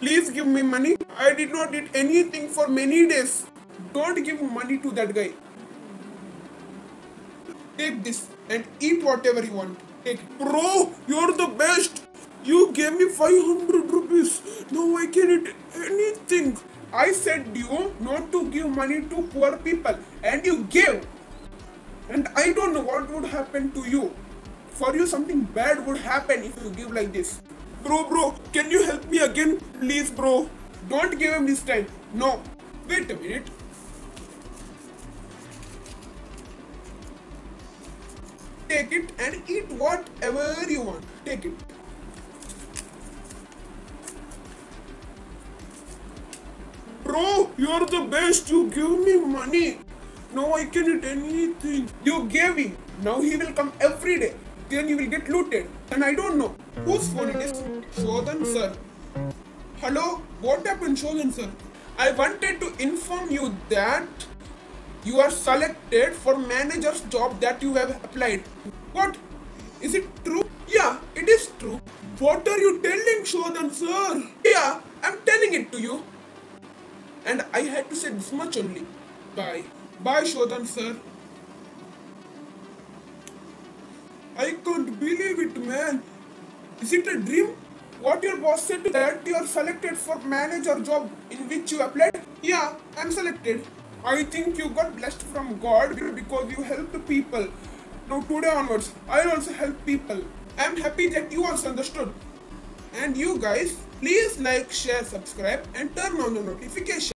Please give me money. I did not eat anything for many days. Don't give money to that guy. Take this and eat whatever you want. Take it. Bro, you're the best. You gave me 500 rupees. Now I can eat anything. I said you not to give money to poor people and you gave. And I don't know what would happen to you. For you something bad would happen if you give like this. Bro, bro, can you help me again? Please, bro. Don't give him this time. No. Wait a minute. Take it and eat whatever you want. Take it. Bro, you're the best. You give me money. Now I can eat anything. You gave me. Now he will come every day. Then you will get looted. And I don't know whose phone it is. Shodhan sir. Hello? What happened, Shodhan sir? I wanted to inform you that you are selected for manager's job that you have applied. What? Is it true? Yeah, it is true. What are you telling, Shodhan sir? Yeah, I'm telling it to you. And I had to say this much only. Bye. Bye, Shodhan sir. I can't believe it, man. Is it a dream? What your boss said that you are selected for manager job in which you applied? Yeah, I'm selected. I think you got blessed from God because you helped people. Now today onwards, I'll also help people. I'm happy that you also understood. And you guys, please like, share, subscribe and turn on the notification.